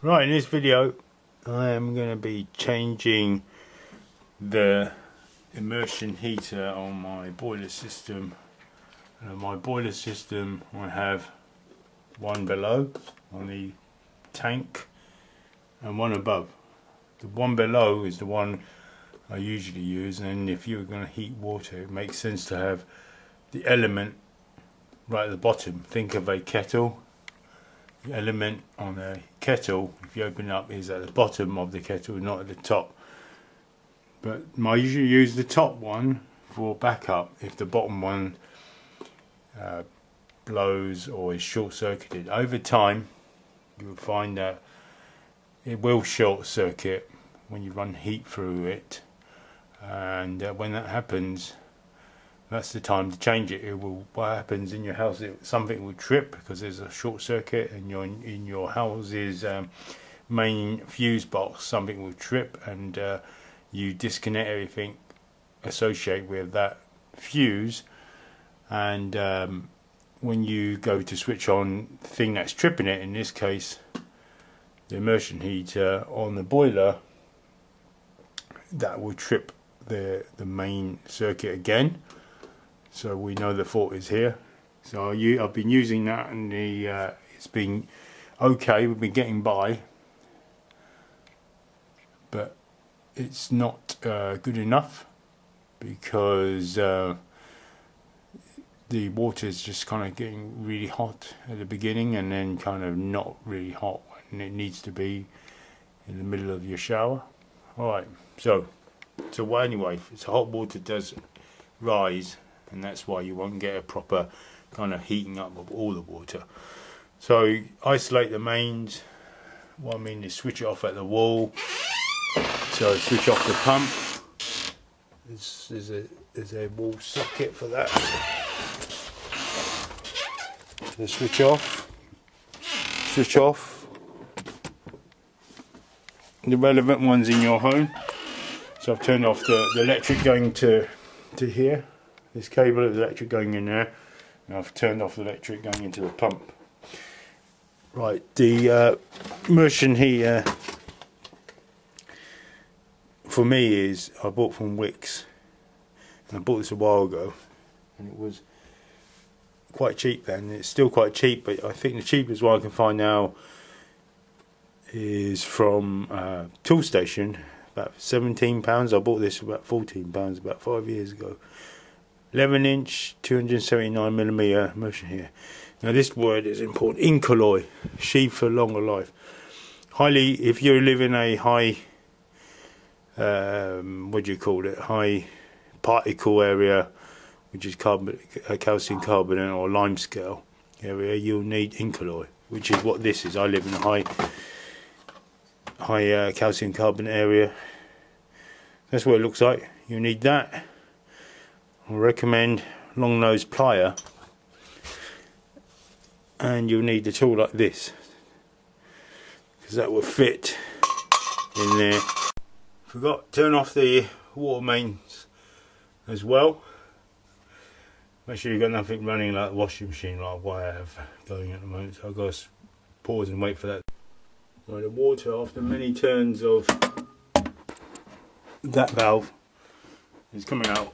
Right, in this video I am going to be changing the immersion heater on my boiler system. Uh, my boiler system I have one below on the tank and one above. The one below is the one I usually use and if you're going to heat water it makes sense to have the element right at the bottom. Think of a kettle element on a kettle, if you open it up, is at the bottom of the kettle, not at the top. But I usually use the top one for backup if the bottom one uh, blows or is short circuited. Over time, you will find that it will short circuit when you run heat through it, and uh, when that happens, that's the time to change it. It will. What happens in your house? It, something will trip because there's a short circuit in your in your house's um, main fuse box. Something will trip, and uh, you disconnect everything associated with that fuse. And um, when you go to switch on the thing that's tripping it, in this case, the immersion heater on the boiler, that will trip the the main circuit again so we know the fault is here. So you, I've been using that and the uh, it's been okay. We've been getting by. But it's not uh, good enough because uh, the water is just kind of getting really hot at the beginning and then kind of not really hot when it needs to be in the middle of your shower. Alright so so anyway it's hot water does rise and that's why you won't get a proper kind of heating up of all the water. So isolate the mains. What I mean is switch it off at the wall. So switch off the pump. There's, there's a there's a wall socket for that. Switch off. Switch off. The relevant ones in your home. So I've turned off the, the electric going to to here this cable of electric going in there and I've turned off the electric going into the pump. Right the uh, heater for me is I bought from Wickes. And I bought this a while ago and it was quite cheap then. It's still quite cheap but I think the cheapest one I can find now is from uh, Toolstation about 17 pounds. I bought this about 14 pounds about five years ago 11 inch 279 millimeter immersion heater. Now this word is important. Incoloy sheath for longer life. Highly if you live in a high um, what do you call it? High particle area which is carbon, uh, calcium carbonate or lime scale area you'll need Incoloy which is what this is. I live in a high high uh, calcium carbonate area. That's what it looks like. You need that I recommend long nose plier and you'll need a tool like this because that will fit in there. Forgot turn off the water mains as well. Make sure you've got nothing running like the washing machine like what I have going at the moment so I've got to pause and wait for that. So the water after many turns of that valve is coming out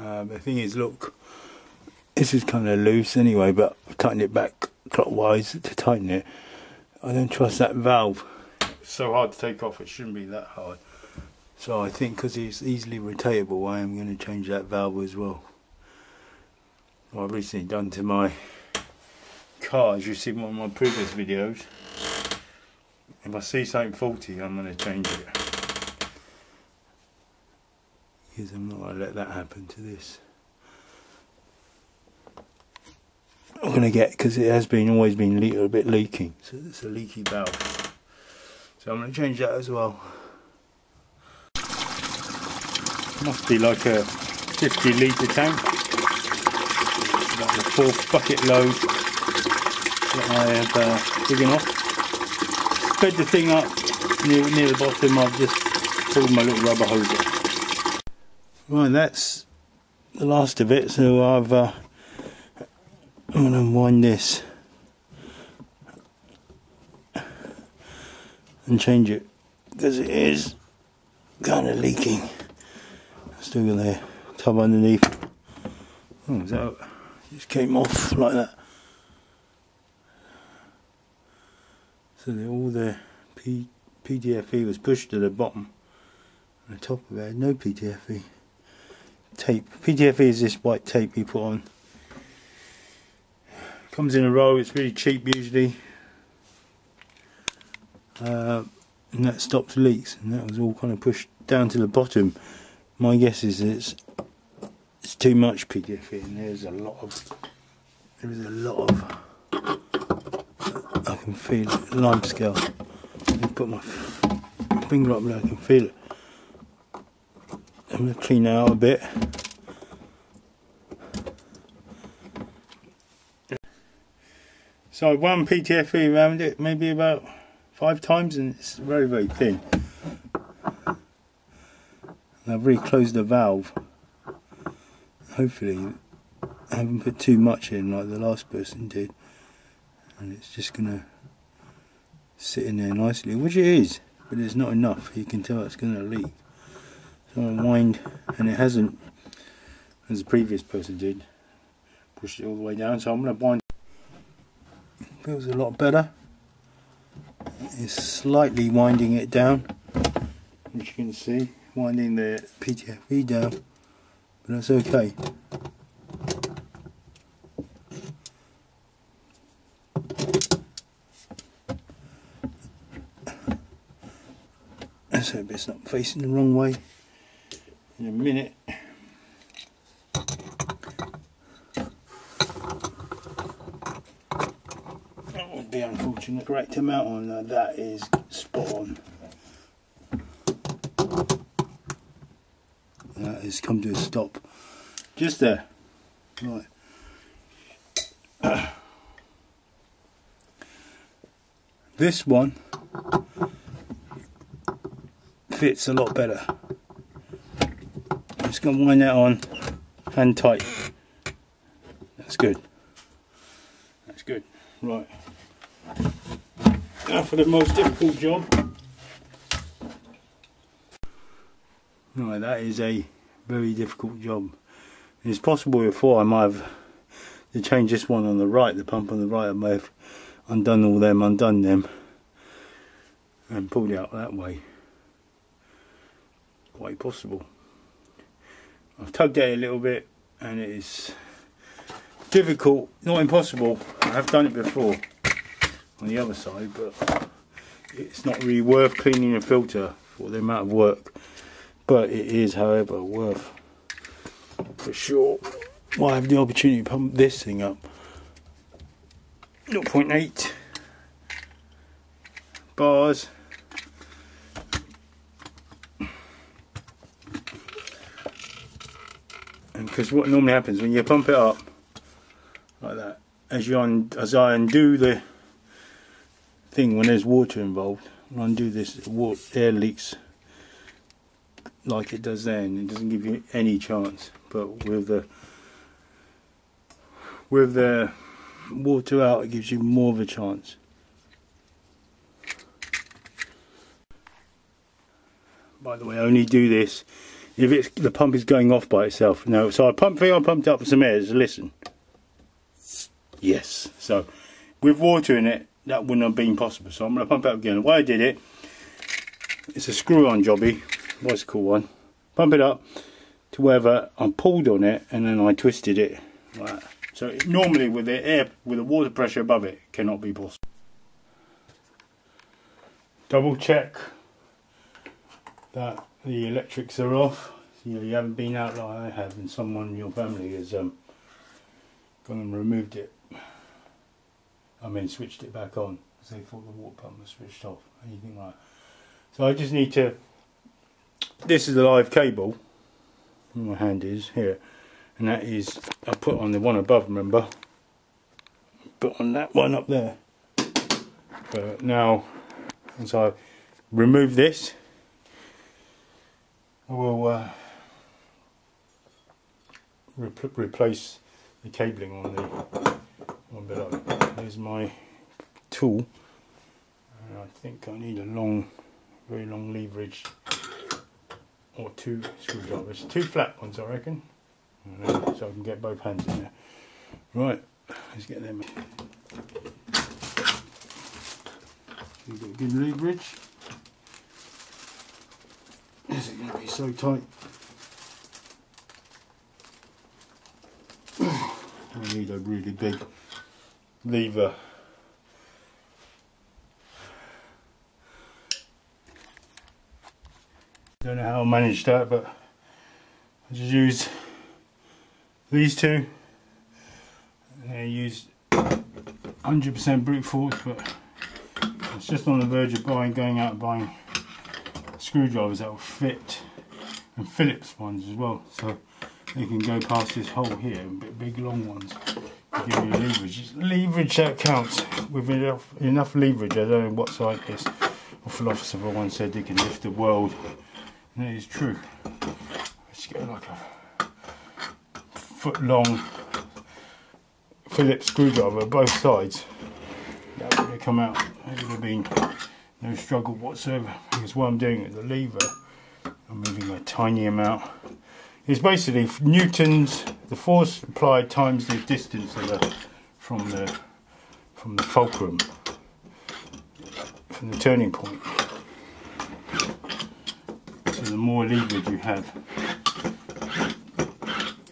um, the thing is, look, this is kind of loose anyway, but cutting it back clockwise to tighten it. I don't trust that valve. It's so hard to take off, it shouldn't be that hard. So I think because it's easily rotatable, I am going to change that valve as well. What I've recently done to my car, as you've seen one of my previous videos. If I see something faulty, I'm going to change it because I'm not going to let that happen to this. I'm going to get, because it has been always been a little bit leaking, so it's a leaky valve. So I'm going to change that as well. Must be like a 50 litre tank. About the fourth bucket load that I have uh, big enough. Fed the thing up near, near the bottom, I've just pulled my little rubber hose off. Right, that's the last of it. So I've uh, I'm going to wind this and change it because it is kind of leaking. Still got the tub underneath. Oh, is that just came off like that? So the, all the P, PTFE was pushed to the bottom. And the top of it no PTFE tape. Is this white tape you put on. Comes in a roll. It's really cheap usually. Uh, and that stops leaks and that was all kind of pushed down to the bottom my guess is it's it's too much PTFE and there's a lot of there is a lot of I can feel it lime scale I put my finger up there I can feel it I'm going to clean it out a bit. So I one PTFE around it maybe about five times and it's very very thin. And I've reclosed the valve. Hopefully I haven't put too much in like the last person did. And it's just gonna sit in there nicely which it is but it's not enough. You can tell it's gonna leak so I wind and it hasn't as the previous person did. Pushed it all the way down so I'm gonna wind feels a lot better. Is slightly winding it down as you can see. Winding the PTFE down but that's okay. Let's hope it's not facing the wrong way in a minute That would be unfortunate. Correct amount on that, is spot on. That has come to a stop. Just there. Right. this one fits a lot better. Just going to wind that on hand tight. That's good. That's good. Right. Now for the most difficult job. Right, that is a very difficult job. It's possible before I might have to change this one on the right, the pump on the right, I may have undone all them, undone them and pulled it out that way. Quite possible. I've tugged at it a little bit and it is difficult, not impossible. I have done it before on the other side but it's not really worth cleaning a filter for the amount of work. But it is however worth for sure. Well, I have the opportunity to pump this thing up. 0.8 bars because what normally happens when you pump it up like that as you un as I undo the thing when there's water involved. I undo this, water, air leaks like it does then. It doesn't give you any chance. But with the with the water out, it gives you more of a chance. By the way, I only do this if it's the pump is going off by itself. No, so I pump I pumped up some air. Listen. Yes. So with water in it, that wouldn't have been possible. So I'm going to pump it up again. The way I did it, it's a screw-on jobby. What's a cool one? Pump it up to wherever I pulled on it and then I twisted it like. So it, normally with the air, with the water pressure above it, it cannot be possible. Double check that the electrics are off. You know, you haven't been out like I have and someone in your family has um, gone and removed it I mean switched it back on because they thought the water pump was switched off anything like that. So I just need to, this is the live cable, my hand is here, and that is, I put on the one above remember, put on that one up there. But now, as I remove this, will uh, re replace the cabling on the one below. There's my tool. And I think I need a long, very long leverage or two screwdrivers, two flat ones I reckon, so I can get both hands in there. Right, let's get them. You've got good leverage. So tight? I need a really big lever. Don't know how I managed that, but I just used these two. I used 100% brute force, but it's just on the verge of buying, going out and buying screwdrivers that will fit, and Phillips ones as well. So you can go past this hole here, big, long ones, give you leverage. It's leverage that counts. With enough, enough leverage, I don't know what scientist or philosopher once said they can lift the world. And it is true. Let's get like a foot long Phillips screwdriver both sides. That would have come out. It would have been no struggle whatsoever. Because what I'm doing is the lever, I'm moving a tiny amount is basically newtons, the force applied times the distance the, from the from the fulcrum, from the turning point. So the more leverage you have,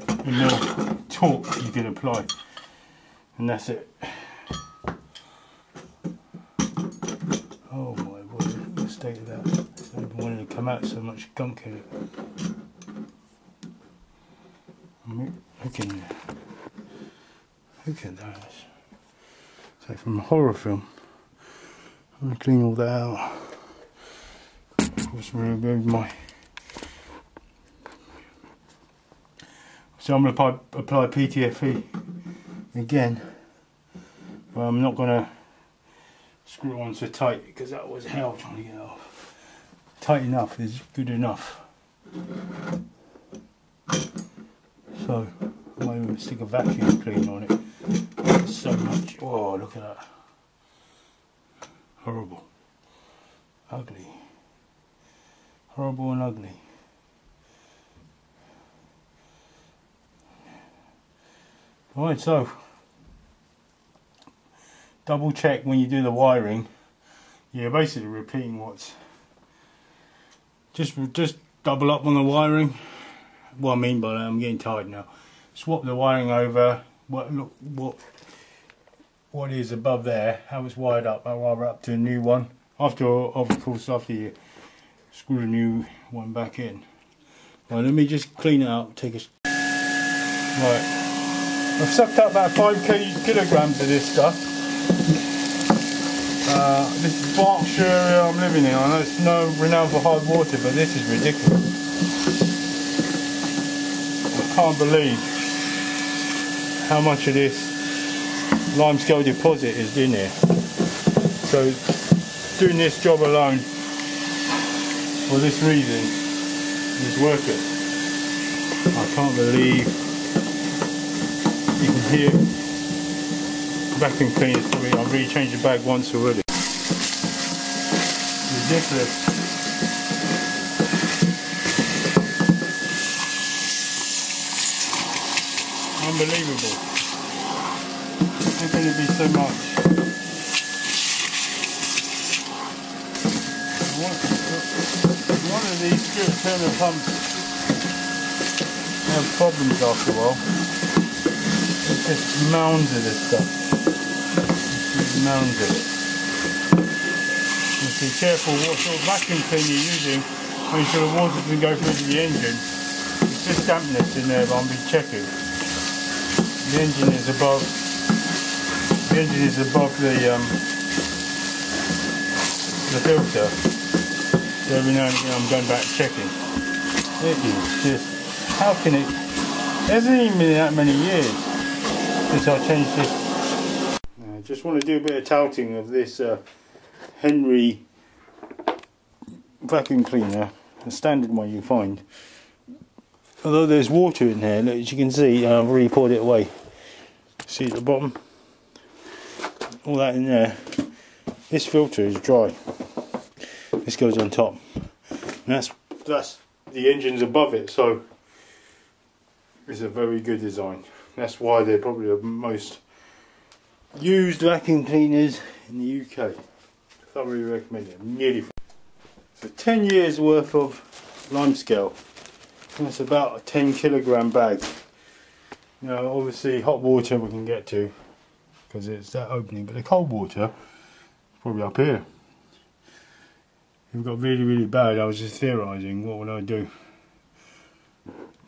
the more torque you can apply, and that's it. To so much gunk in it. Who can who can that? So from a horror film, I'm gonna clean all that out. Just remove my. So I'm gonna apply, apply PTFE again, but I'm not gonna screw on so tight because that was hell trying to get off. Tight enough is good enough. So I might even stick a vacuum cleaner on it. So much. Oh, look at that. Horrible. Ugly. Horrible and ugly. Right, so double check when you do the wiring. You're basically repeating what's just just double up on the wiring what I mean by that, I'm getting tired now. Swap the wiring over. What look what what is above there, how it's wired up. I'll wire up to a new one. After of course after you screw the new one back in. Right, let me just clean it up. Take a right. I've sucked up about five kilograms of this stuff. Uh, this is Berkshire I'm living in. I know it's no renowned for hard water, but this is ridiculous I can't believe how much of this limescale deposit is in here. So doing this job alone for this reason is worth it. I can't believe you can hear vacuum cleaners probably I've really changed the bag once already. Ridiculous. unbelievable. How can it be so much? One, of these Stuart Turner pumps have problems after a while. It's just mounds of this stuff. Of it. You be careful what sort of vacuum cleaner you're using. Make sure the water doesn't go through to the engine. It's just dampness in there, but I'll be checking the engine is above the engine is above the um, the filter so every now and again I'm going back checking it is just how can it it hasn't even been that many years since I changed this just want to do a bit of touting of this uh, Henry vacuum cleaner the standard one you find although there's water in here as you can see I've already poured it away see at the bottom all that in there this filter is dry. This goes on top. And that's that's the engine's above it, so it's a very good design. That's why they're probably the most used vacuum cleaners in the UK. Thoroughly recommend it. Nearly. So 10 years worth of lime scale. That's about a 10 kilogram bag. Now obviously hot water we can get to because it's that opening, but the cold water probably up here. If it got really really bad, I was just theorising what would I do.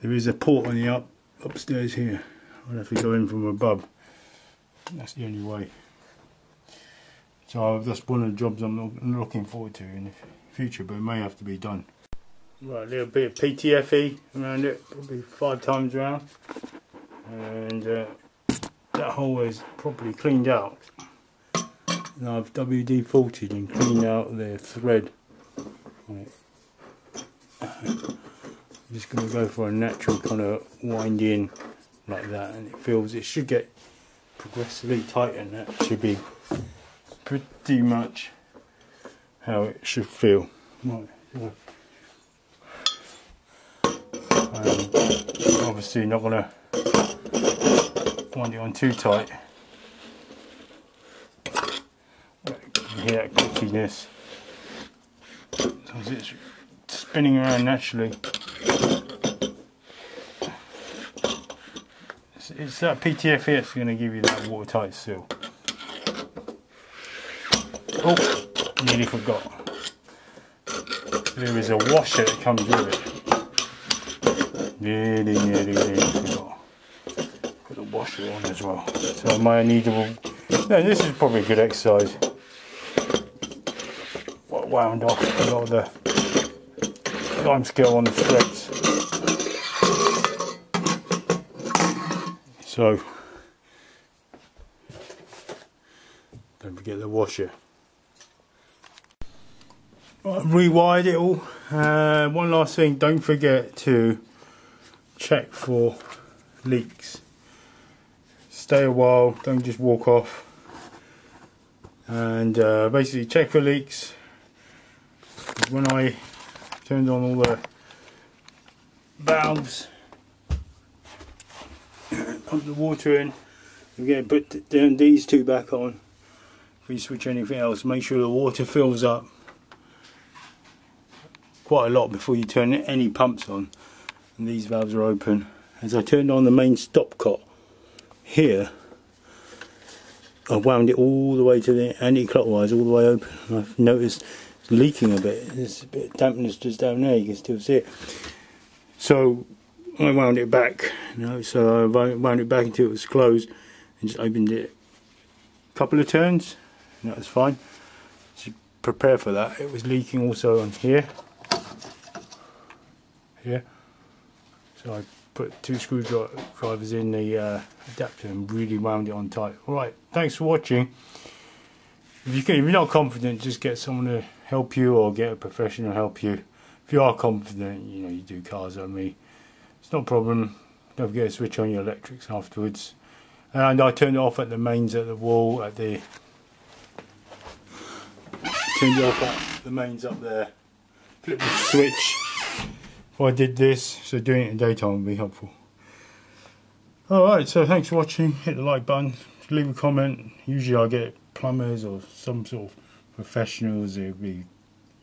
There is a port on the up upstairs here. I'll have to go in from above. That's the only way. So that's one of the jobs I'm looking forward to in the future, but it may have to be done. Right, a little bit of PTFE around it, probably five times around. And uh, that hole is properly cleaned out. And I've WD-40 and cleaned out the thread. Right. I'm just going to go for a natural kind of wind in like that and it feels it should get progressively tighten that should be pretty much how it should feel. Right. Um, obviously not going to wind it on too tight. Hear that clickiness. As it's spinning around naturally. It's, that that's going to give you that watertight seal. Oh, nearly forgot. There is a washer that comes with it. Nearly, nearly, nearly forgot wash washer on as well. So my needable. No, this is probably a good exercise. What wound off a lot of the lime scale on the threads. So don't forget the washer. Rewired it all. Uh, one last thing, don't forget to check for leaks stay a while, don't just walk off. And uh, basically check for leaks. When I turned on all the valves, pump the water in, again put down these two back on. If you switch anything else, make sure the water fills up quite a lot before you turn any pumps on. And these valves are open. As I turned on the main stopcock, here I wound it all the way to the anti-clockwise all the way open I've noticed it's leaking a bit there's a bit of dampness just down there you can still see it so I wound it back you know so I wound it back until it was closed and just opened it a couple of turns and that was fine so prepare for that it was leaking also on here here so I put two screwdrivers in the uh, adapter and really wound it on tight. Alright, thanks for watching. If, you can, if you're not confident, just get someone to help you or get a professional help you. If you are confident, you know, you do cars on me. It's not a problem. Don't forget to switch on your electrics afterwards. And I turned it off at the mains at the wall at the turned it off at the mains up there. Flip the switch if I did this, so doing it in daytime would be helpful. Alright, so thanks for watching. Hit the like button, leave a comment. Usually I get plumbers or some sort of professionals who'll be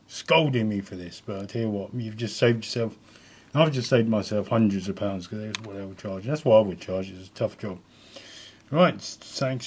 scolding me for this, but I tell you what, you've just saved yourself. I've just saved myself hundreds of pounds because that's what I would charge. That's what I would charge. It's a tough job. Right, thanks.